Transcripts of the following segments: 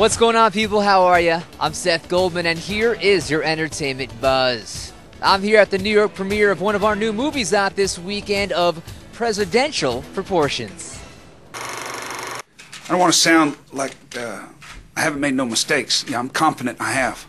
What's going on, people? How are you? I'm Seth Goldman, and here is your entertainment buzz. I'm here at the New York premiere of one of our new movies out this weekend of presidential proportions. I don't want to sound like uh, I haven't made no mistakes. Yeah, I'm confident I have.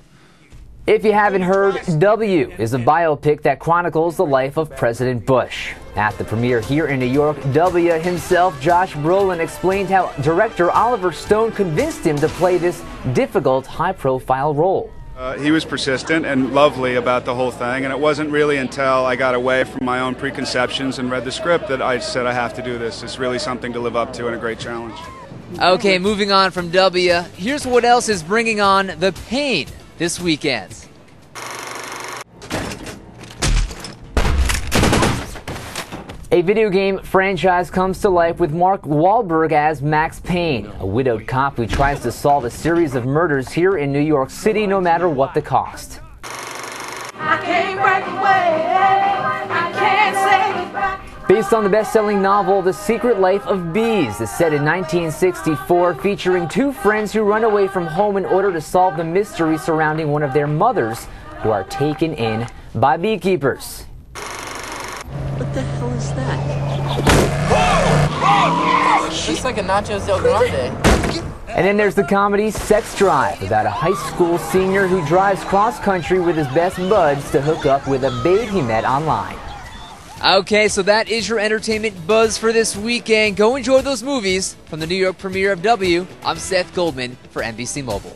If you haven't heard, W is a biopic that chronicles the life of President Bush. At the premiere here in New York, W himself, Josh Brolin, explained how director Oliver Stone convinced him to play this difficult, high profile role. Uh, he was persistent and lovely about the whole thing, and it wasn't really until I got away from my own preconceptions and read the script that I said I have to do this. It's really something to live up to and a great challenge. Okay, moving on from W, here's what else is bringing on the pain this weekend. A video game franchise comes to life with Mark Wahlberg as Max Payne, a widowed cop who tries to solve a series of murders here in New York City no matter what the cost. Based on the best-selling novel The Secret Life of Bees, is set in 1964, featuring two friends who run away from home in order to solve the mystery surrounding one of their mothers who are taken in by beekeepers. What the hell is that? Looks like a Nachos Del Grande. And then there's the comedy Sex Drive about a high school senior who drives cross country with his best buds to hook up with a babe he met online. Okay, so that is your entertainment buzz for this weekend. Go enjoy those movies from the New York premiere of W. I'm Seth Goldman for NBC Mobile.